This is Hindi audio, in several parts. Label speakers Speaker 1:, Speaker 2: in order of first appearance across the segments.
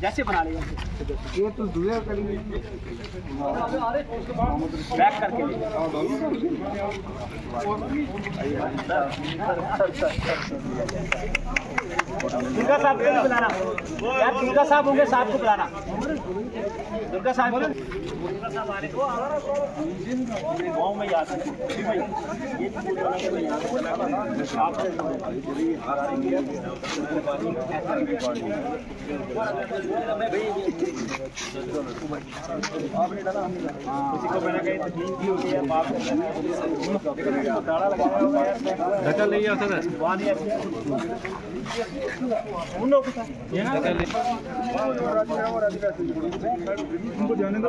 Speaker 1: जैसे बना
Speaker 2: ये तो
Speaker 1: बैक करके दुर्गा साहब को बुलाना। यार दुर्गा साहब होंगे साहब को बुलाना। दुर्गा साहब हो गाँव में याद है ये किसी को मैंने कही तकलीफ़ भी होती है। माफ़ ताला लगाया हुआ
Speaker 3: ढका ले आ सर
Speaker 1: वहाँ उन लोगों के साथ ये ना
Speaker 2: उनको जाने दो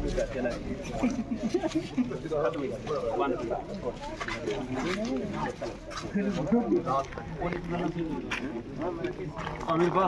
Speaker 1: चलो जी
Speaker 2: मुंशी जी
Speaker 1: दुर्गा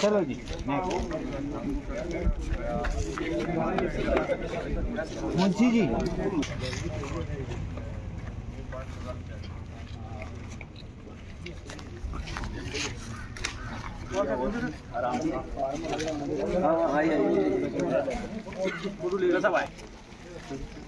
Speaker 1: चला
Speaker 2: जाओ रे
Speaker 1: जी। भाई याद रखेंगे और फ़ोन से भी